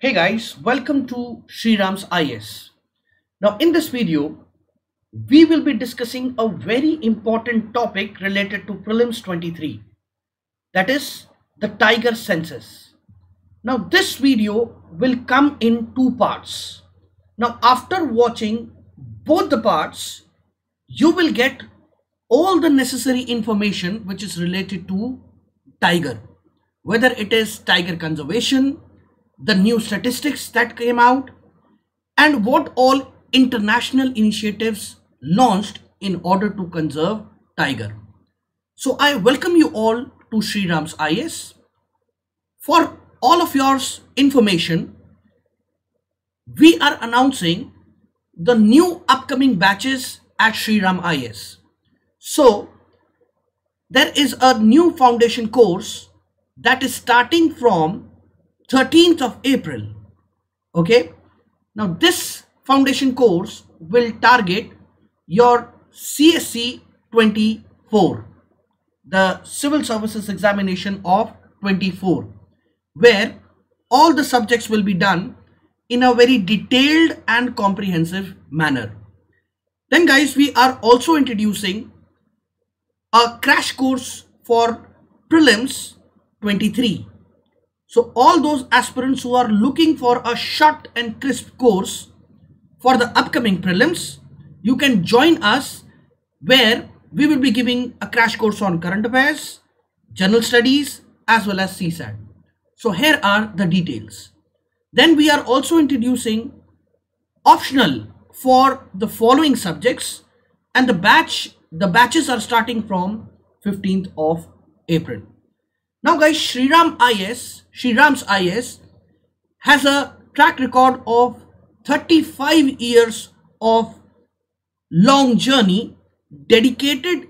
Hey guys, welcome to Sriram's IAS. Now in this video, we will be discussing a very important topic related to prelims 23 that is the tiger census. Now this video will come in two parts. Now after watching both the parts, you will get all the necessary information which is related to tiger whether it is tiger conservation the new statistics that came out and what all international initiatives launched in order to conserve tiger. So i welcome you all to Sriram's IAS for all of your information we are announcing the new upcoming batches at Sriram IAS so there is a new foundation course that is starting from 13th of April. Okay. Now this foundation course will target your CSE 24, the Civil Services Examination of 24, where all the subjects will be done in a very detailed and comprehensive manner. Then guys, we are also introducing a crash course for prelims 23 so all those aspirants who are looking for a short and crisp course for the upcoming prelims you can join us where we will be giving a crash course on current affairs general studies as well as csat so here are the details then we are also introducing optional for the following subjects and the batch the batches are starting from 15th of April. Now guys, Sriram IAS, Sriram's IAS has a track record of 35 years of long journey dedicated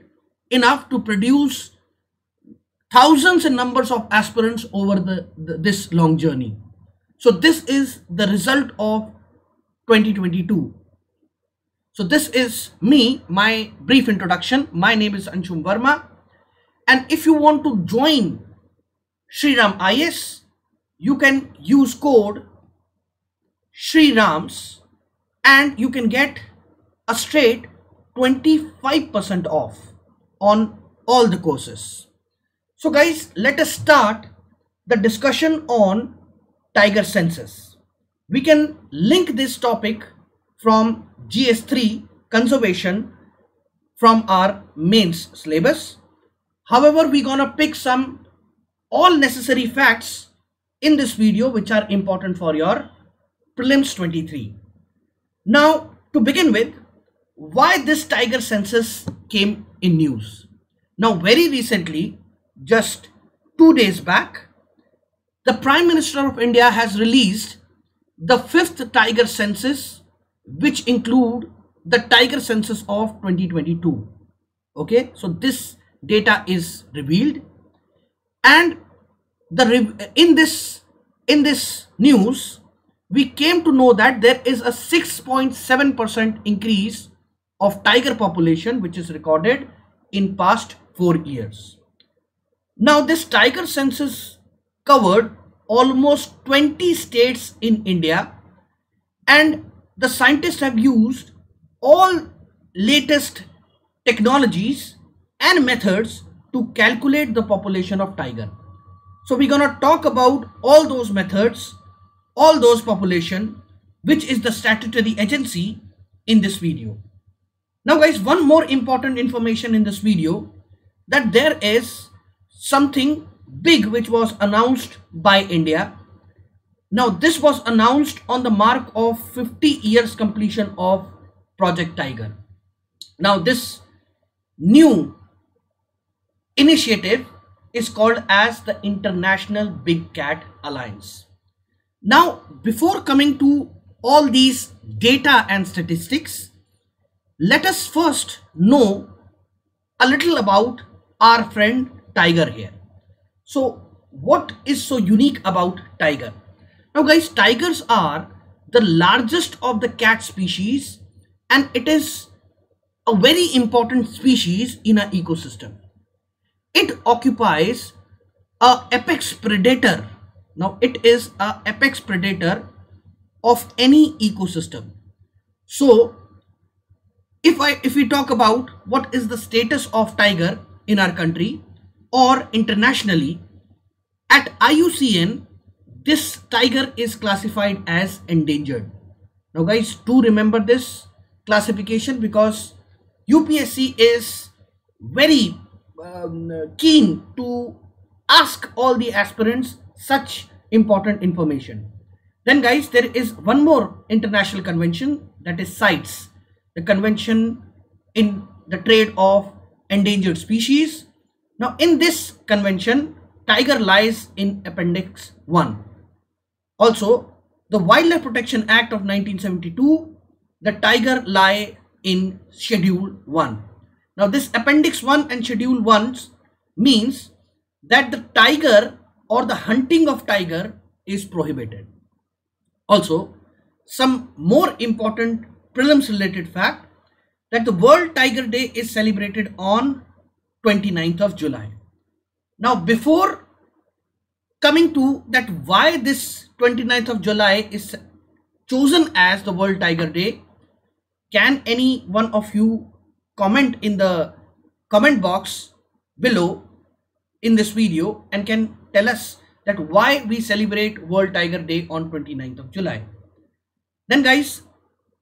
enough to produce thousands and numbers of aspirants over the, the this long journey. So this is the result of 2022 so this is me, my brief introduction. My name is Anshum Verma. And if you want to join Sriram IAS, you can use code Srirams and you can get a straight 25% off on all the courses. So guys, let us start the discussion on tiger census. We can link this topic from GS3 conservation from our mains syllabus. However, we're gonna pick some all necessary facts in this video which are important for your prelims 23. Now, to begin with, why this tiger census came in news. Now, very recently, just two days back, the Prime Minister of India has released the fifth tiger census which include the tiger census of 2022 okay so this data is revealed and the in this in this news we came to know that there is a 6.7 percent increase of tiger population which is recorded in past four years. Now this tiger census covered almost 20 states in india and the scientists have used all latest technologies and methods to calculate the population of tiger. So we're going to talk about all those methods, all those population, which is the statutory agency in this video. Now guys, one more important information in this video that there is something big which was announced by India now this was announced on the mark of 50 years completion of Project Tiger. Now this new initiative is called as the International Big Cat Alliance. Now before coming to all these data and statistics, let us first know a little about our friend Tiger here. So what is so unique about Tiger? Now guys, tigers are the largest of the cat species and it is a very important species in our ecosystem. It occupies a apex predator Now it is a apex predator of any ecosystem. So if I if we talk about what is the status of tiger in our country or internationally at IUCN this tiger is classified as endangered. Now guys do remember this classification because UPSC is very um, keen to ask all the aspirants such important information. Then guys, there is one more international convention that is CITES, the convention in the trade of endangered species. Now in this convention, tiger lies in appendix 1. Also, the Wildlife Protection Act of 1972, the tiger lie in schedule 1. Now this appendix 1 and schedule 1 means that the tiger or the hunting of tiger is prohibited. Also, some more important prelims related fact that the World Tiger Day is celebrated on 29th of July. Now before coming to that why this 29th of July is chosen as the World Tiger Day, can any one of you comment in the comment box below in this video and can tell us that why we celebrate World Tiger Day on 29th of July. Then guys,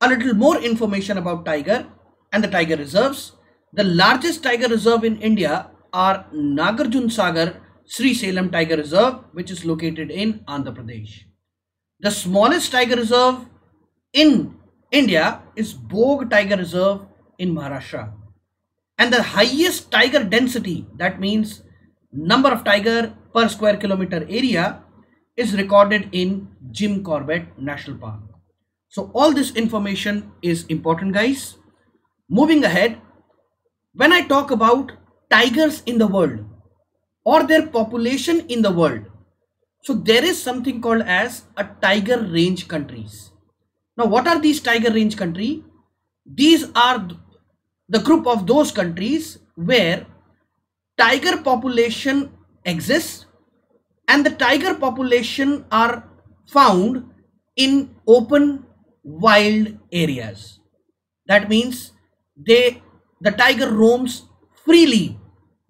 a little more information about tiger and the tiger reserves. The largest tiger reserve in India are Nagarjun Sagar Srisailam Tiger Reserve which is located in Andhra Pradesh. The smallest tiger reserve in India is Bor Tiger Reserve in Maharashtra. And the highest tiger density, that means number of tiger per square kilometer area is recorded in Jim Corbett National Park. So all this information is important guys. Moving ahead, when I talk about tigers in the world or their population in the world, so there is something called as a tiger range countries. Now what are these tiger range country? These are the group of those countries where tiger population exists and the tiger population are found in open wild areas. That means they the tiger roams freely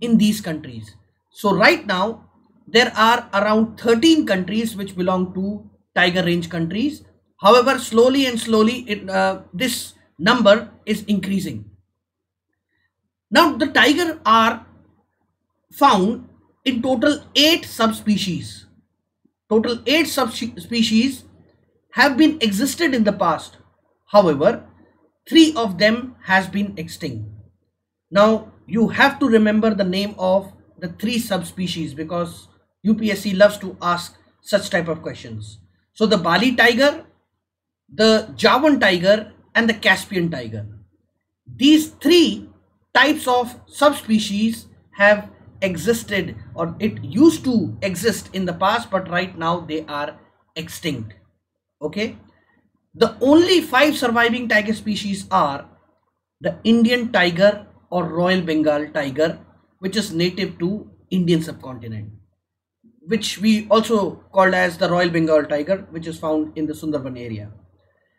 in these countries. So right now there are around 13 countries which belong to tiger range countries. However slowly and slowly it, uh, this number is increasing now the tiger are found in total 8 subspecies. Total 8 subspecies have been existed in the past. However, 3 of them has been extinct. Now you have to remember the name of the 3 subspecies because UPSC loves to ask such type of questions. So the Bali tiger, the Javan tiger and the Caspian tiger. These three types of subspecies have existed or it used to exist in the past but right now they are extinct. Okay? The only five surviving tiger species are the indian tiger or royal bengal tiger which is native to indian subcontinent which we also called as the royal bengal tiger which is found in the sundarban area.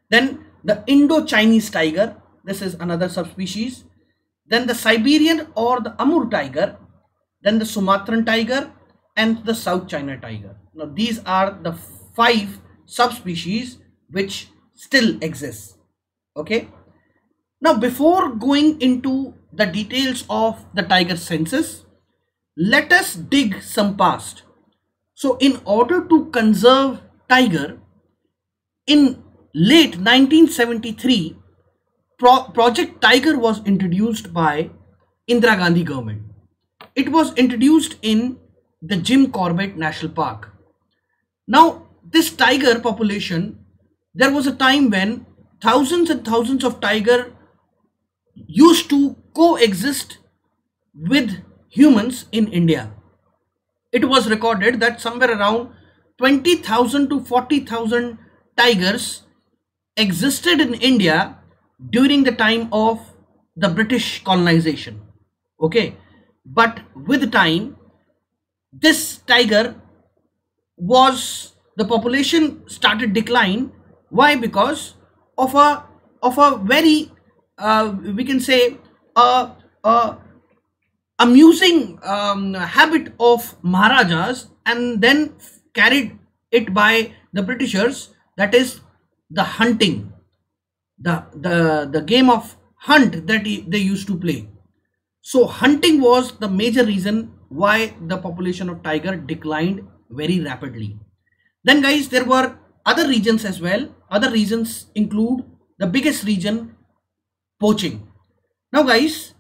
Then the indo-chinese tiger this is another subspecies then the siberian or the amur tiger then the Sumatran tiger and the South China tiger. Now these are the five subspecies which still exist. Okay. Now before going into the details of the tiger census, let us dig some past. So in order to conserve tiger, in late 1973, Pro Project Tiger was introduced by Indira Gandhi government. It was introduced in the Jim Corbett National Park. Now, this tiger population, there was a time when thousands and thousands of tiger used to coexist with humans in India. It was recorded that somewhere around 20,000 to 40,000 tigers existed in India during the time of the British colonization. Okay, but with time this tiger was the population started decline. Why? Because of a of a very uh, we can say a, a amusing um, habit of Maharajas and then carried it by the Britishers that is the hunting the the the game of hunt that they used to play. So hunting was the major reason why the population of tiger declined very rapidly. Then guys there were other regions as well. Other regions include the biggest region poaching. Now guys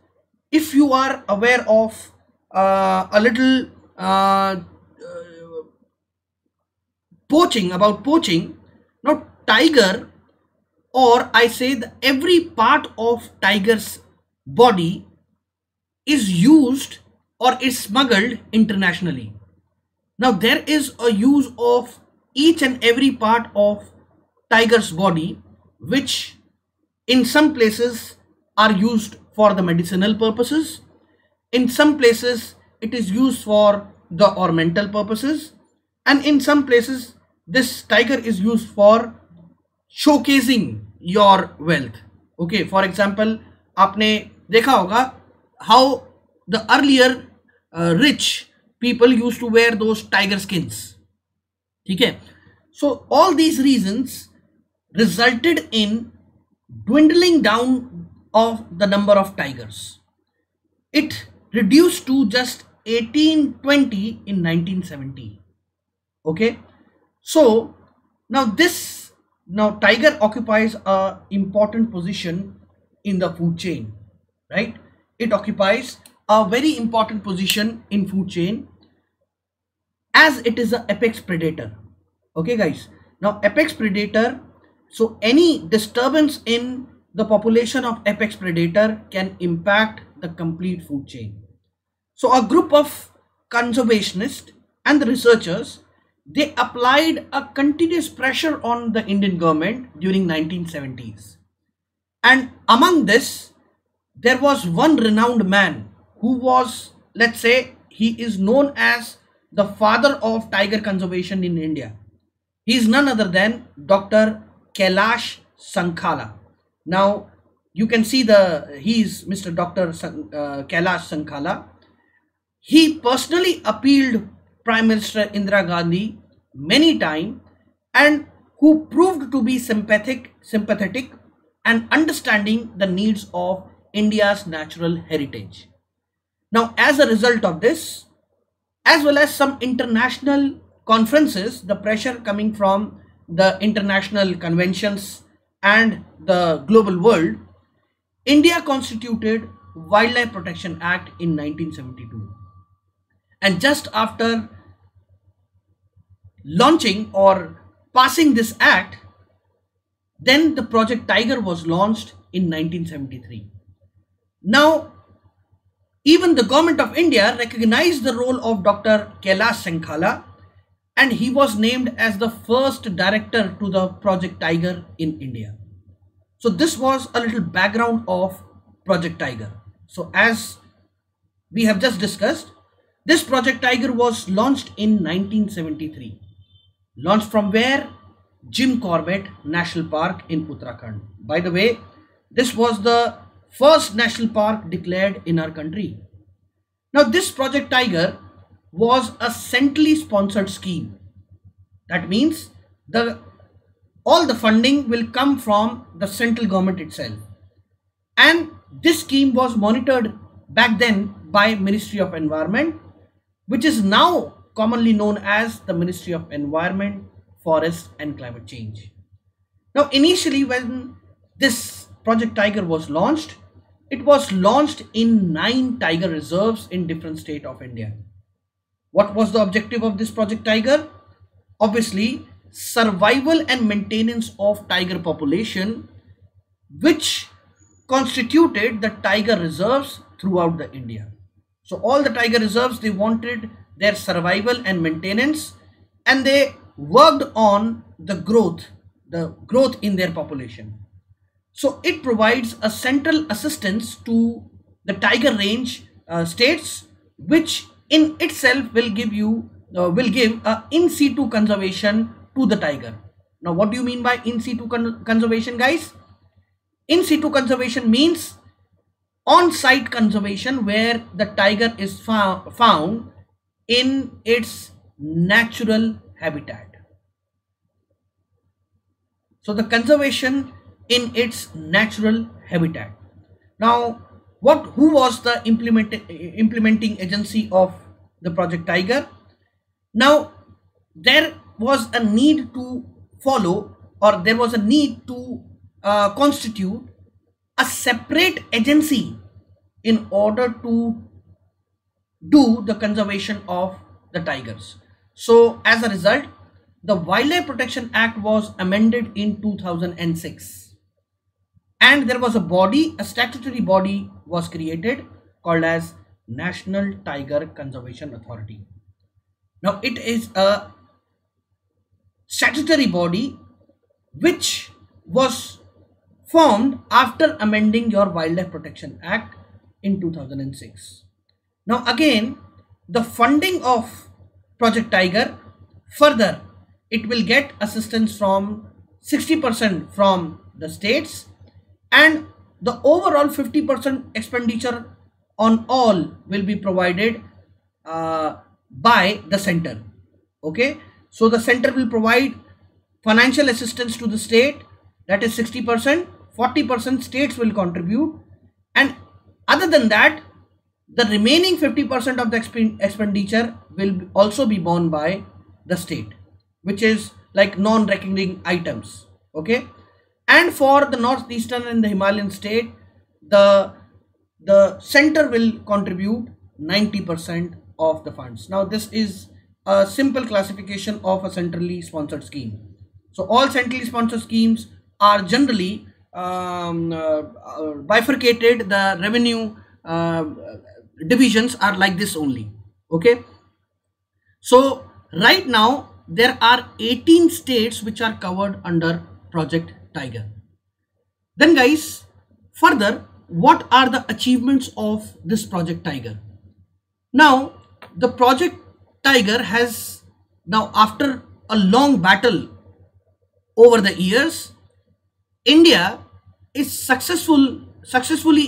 if you are aware of uh, a little uh, uh, poaching about poaching now tiger or I say that every part of tiger's body is used or is smuggled internationally. Now there is a use of each and every part of tiger's body which in some places are used for the medicinal purposes. In some places it is used for the ornamental purposes and in some places this tiger is used for showcasing your wealth okay for example आपने देखा होगा how the earlier uh, rich people used to wear those tiger skins ठीक है so all these reasons resulted in dwindling down of the number of tigers it reduced to just 1820 in 1970 okay so now this now tiger occupies a important position in the food chain right? It occupies a very important position in food chain as it is a apex predator. Okay guys? Now apex predator so any disturbance in the population of apex predator can impact the complete food chain. So a group of conservationists and the researchers they applied a continuous pressure on the Indian government during 1970s. And among this, there was one renowned man who was, let's say, he is known as the father of tiger conservation in India. He is none other than Dr. Kailash Sankhala. Now, you can see the, he is Mr. Dr. San, uh, Kailash Sankhala. He personally appealed Prime Minister Indira Gandhi many times and who proved to be sympathetic, sympathetic and understanding the needs of India's natural heritage. Now, as a result of this, as well as some international conferences, the pressure coming from the international conventions and the global world, India constituted Wildlife Protection Act in 1972. And just after launching or passing this act, then the Project Tiger was launched in 1973. Now, even the government of India recognized the role of Dr. Kailash Sankhala and he was named as the first director to the Project Tiger in India. So this was a little background of Project Tiger. So as we have just discussed, this Project Tiger was launched in 1973. Launched from where? Jim Corbett National Park in Uttarakhand. By the way, this was the first national park declared in our country. Now this Project Tiger was a centrally sponsored scheme. That means the all the funding will come from the central government itself. And this scheme was monitored back then by Ministry of Environment, which is now commonly known as the Ministry of Environment, Forest and Climate Change. Now initially when this Project Tiger was launched, it was launched in nine tiger reserves in different states of India. What was the objective of this Project Tiger? Obviously, survival and maintenance of tiger population which constituted the tiger reserves throughout the India. So all the tiger reserves they wanted their survival and maintenance and they worked on the growth the growth in their population so it provides a central assistance to the tiger range uh, states which in itself will give you uh, will give a in situ conservation to the tiger. Now, what do you mean by in situ con conservation, guys? In situ conservation means on-site conservation where the tiger is found in its natural habitat. So the conservation in its natural habitat. Now, what who was the implement, implementing agency of the project tiger now there was a need to follow or there was a need to uh, constitute a separate agency in order to do the conservation of the tigers. So as a result the wildlife protection act was amended in 2006 and there was a body a statutory body was created called as national tiger conservation authority. Now it is a statutory body which was formed after amending your wildlife protection act in 2006 now again the funding of project tiger further it will get assistance from 60% from the states and the overall 50% expenditure on all will be provided uh, by the center. Okay? So the center will provide financial assistance to the state that is 60 percent 40 percent states will contribute and other than that the remaining 50 percent of the expenditure will also be borne by the state which is like non-recurring items okay and for the northeastern and the himalayan state the the center will contribute 90 percent of the funds. Now this is a simple classification of a centrally sponsored scheme. So all centrally sponsored schemes are generally um, uh, uh, bifurcated. The revenue uh, divisions are like this only. Okay. So right now there are 18 states which are covered under Project Tiger. Then guys, further, what are the achievements of this Project Tiger? Now, the project tiger has now after a long battle over the years india is successful successfully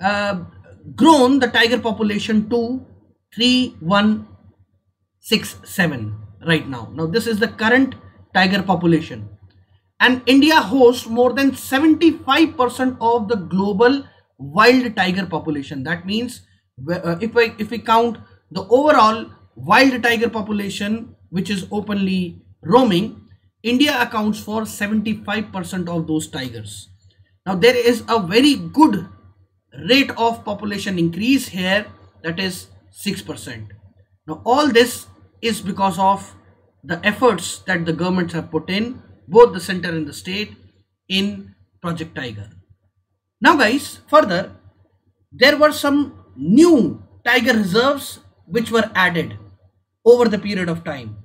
uh, grown the tiger population to 3167 right now. Now this is the current tiger population. And india hosts more than 75% of the global wild tiger population. That means uh, if we if we count the overall wild tiger population which is openly roaming India accounts for 75% of those tigers. Now there is a very good rate of population increase here that is 6%. Now all this is because of the efforts that the governments have put in both the center and the state in Project Tiger. Now guys further there were some new tiger reserves which were added over the period of time.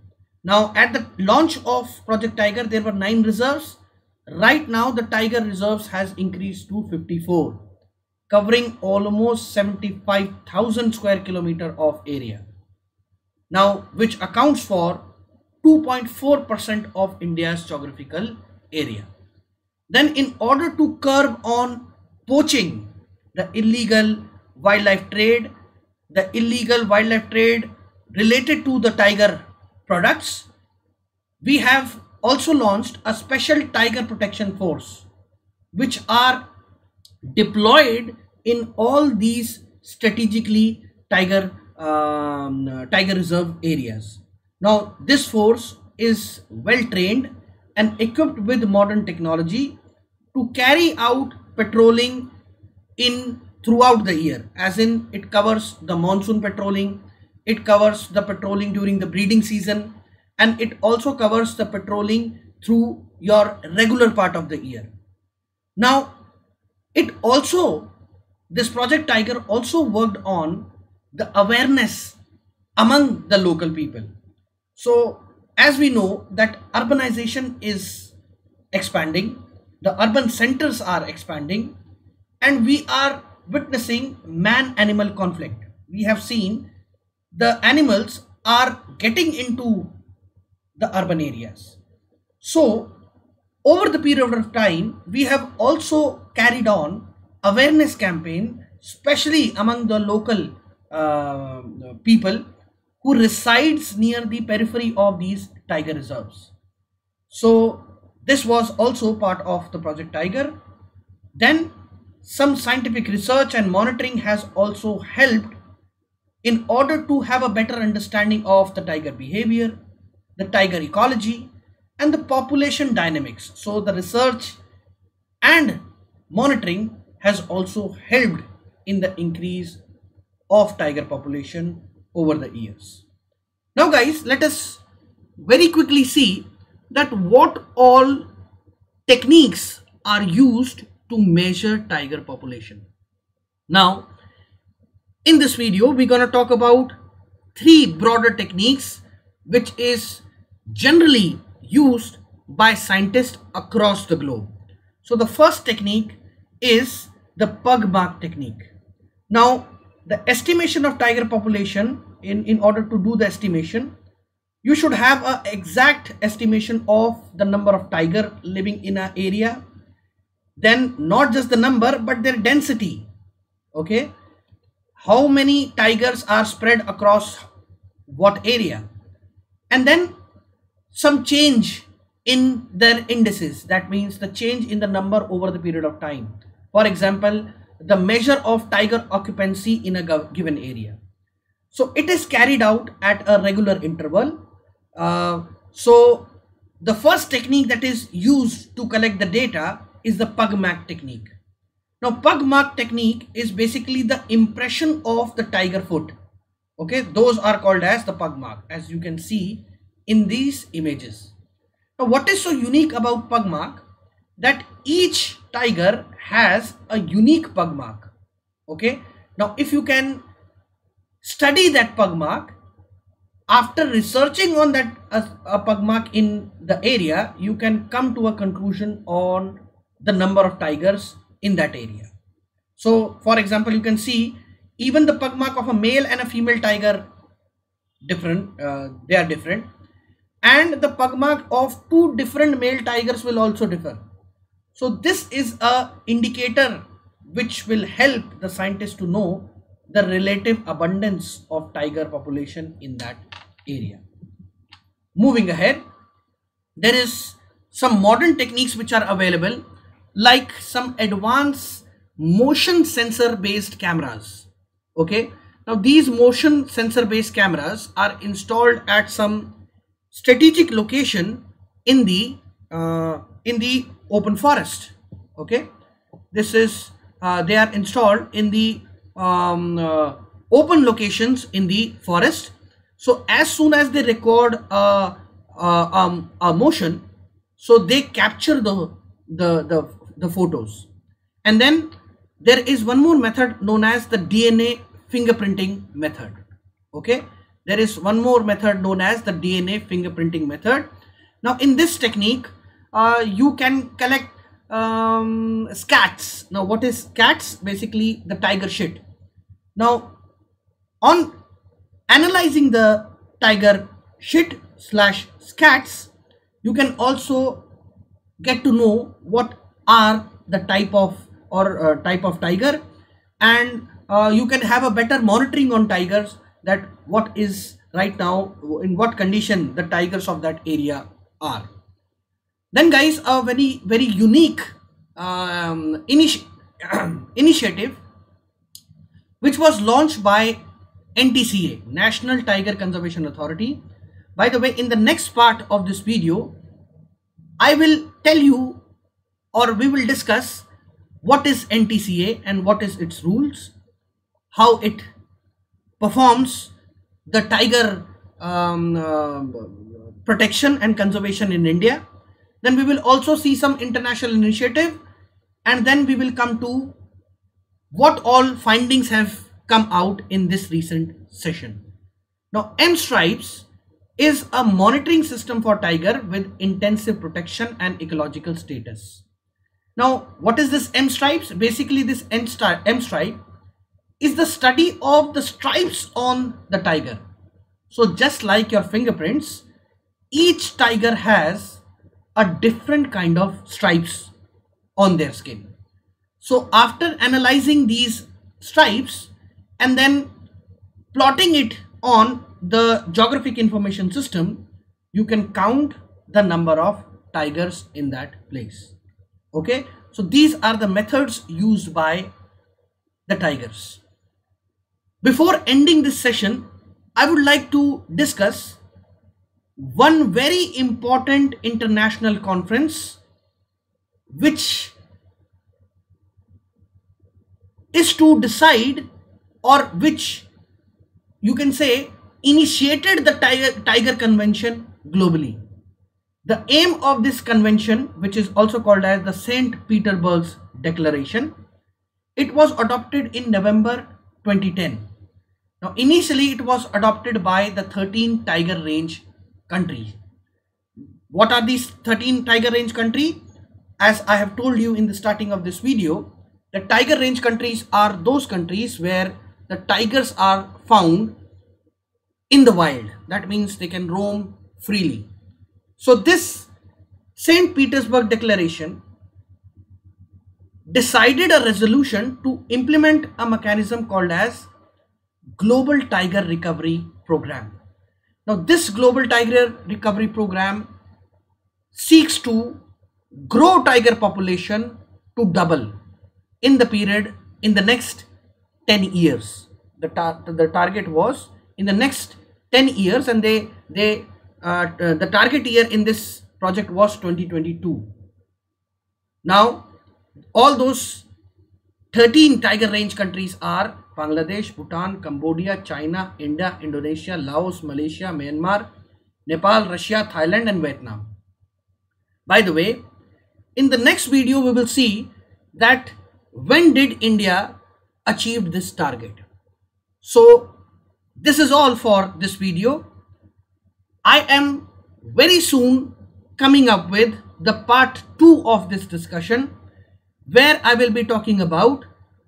Now at the launch of Project Tiger there were 9 reserves. Right now the Tiger reserves has increased to 54 covering almost 75,000 square kilometer of area. Now which accounts for 2.4% of India's geographical area. Then in order to curb on poaching, the illegal wildlife trade the illegal wildlife trade related to the tiger products, we have also launched a special tiger protection force which are deployed in all these strategically tiger um, tiger reserve areas. Now this force is well trained and equipped with modern technology to carry out patrolling in throughout the year as in it covers the monsoon patrolling it covers the patrolling during the breeding season and it also covers the patrolling through your regular part of the year now it also this project tiger also worked on the awareness among the local people so as we know that urbanization is expanding the urban centers are expanding and we are witnessing man-animal conflict. We have seen the animals are getting into the urban areas. So over the period of time, we have also carried on awareness campaign, especially among the local uh, people who resides near the periphery of these tiger reserves. So this was also part of the project tiger. Then some scientific research and monitoring has also helped in order to have a better understanding of the tiger behavior, the tiger ecology, and the population dynamics. So the research and monitoring has also helped in the increase of tiger population over the years. Now guys, let us very quickly see that what all techniques are used to measure tiger population. Now, in this video, we're going to talk about three broader techniques which is generally used by scientists across the globe. So the first technique is the pug mark technique. Now the estimation of tiger population in, in order to do the estimation you should have an exact estimation of the number of tiger living in an area. Then not just the number but their density. Okay? How many tigers are spread across what area? And then some change in their indices. That means the change in the number over the period of time for example the measure of tiger occupancy in a given area. So it is carried out at a regular interval. Uh, so the first technique that is used to collect the data is the pugmark technique. Now pugmark technique is basically the impression of the tiger foot. Okay? Those are called as the pugmark as you can see in these images. Now what is so unique about pugmark? That each tiger has a unique pugmark okay? Now if you can study that pugmark after researching on that uh, a pugmark in the area you can come to a conclusion on the number of tigers in that area. So for example you can see even the pugmark of a male and a female tiger different uh, they are different. And the pugmark of two different male tigers will also differ so this is a indicator which will help the scientists to know the relative abundance of tiger population in that area. Moving ahead, there is some modern techniques which are available like some advanced motion sensor based cameras. Okay. Now these motion sensor based cameras are installed at some strategic location in the uh, in the open forest. Okay. This is uh, they are installed in the um, uh, open locations in the forest so as soon as they record a, a, um, a motion so they capture the, the the the photos and then there is one more method known as the dna fingerprinting method okay there is one more method known as the dna fingerprinting method now in this technique uh, you can collect um, scats. Now what is scats basically the tiger shit. Now, on analyzing the tiger shit slash scats, you can also get to know what are the type of or uh, type of tiger. And uh, you can have a better monitoring on tigers that what is right now in what condition the tigers of that area are then guys a very very unique um, initi initiative which was launched by NTCA, National Tiger Conservation Authority. By the way, in the next part of this video, I will tell you or we will discuss what is NTCA and what is its rules, how it performs the tiger um, uh, protection and conservation in India. Then we will also see some international initiative and then we will come to what all findings have come out in this recent session. Now M-Stripes is a monitoring system for tiger with intensive protection and ecological status. Now what is this M-Stripes? Basically this M-Stripe is the study of the stripes on the tiger. So just like your fingerprints, each tiger has a different kind of stripes on their skin. So after analyzing these stripes and then plotting it on the geographic information system, you can count the number of tigers in that place. Okay, so these are the methods used by the tigers. Before ending this session, I would like to discuss one very important international conference which is to decide or which you can say initiated the tiger, tiger convention globally. The aim of this convention which is also called as the st petersburg declaration it was adopted in november 2010 now initially it was adopted by the 13 tiger range countries what are these 13 tiger range country as i have told you in the starting of this video the tiger range countries are those countries where the tigers are found in the wild. That means they can roam freely. So this St. Petersburg Declaration decided a resolution to implement a mechanism called as Global Tiger Recovery Program. Now this Global Tiger Recovery Program seeks to grow tiger population to double in the period in the next 10 years. The, tar the target was in the next 10 years and they they uh, the target year in this project was 2022 now all those 13 tiger range countries are Bangladesh, Bhutan, Cambodia, China, India, Indonesia, Laos, Malaysia, Myanmar, Nepal, Russia, Thailand and Vietnam. By the way, in the next video we will see that when did India achieve this target? So this is all for this video. I am very soon coming up with the part 2 of this discussion where I will be talking about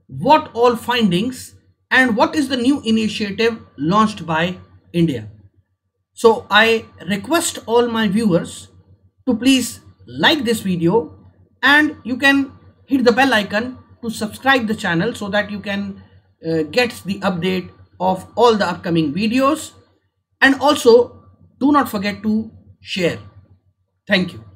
what all findings and what is the new initiative launched by India. So I request all my viewers to please like this video and you can hit the bell icon to subscribe the channel so that you can uh, get the update of all the upcoming videos and also do not forget to share. Thank you.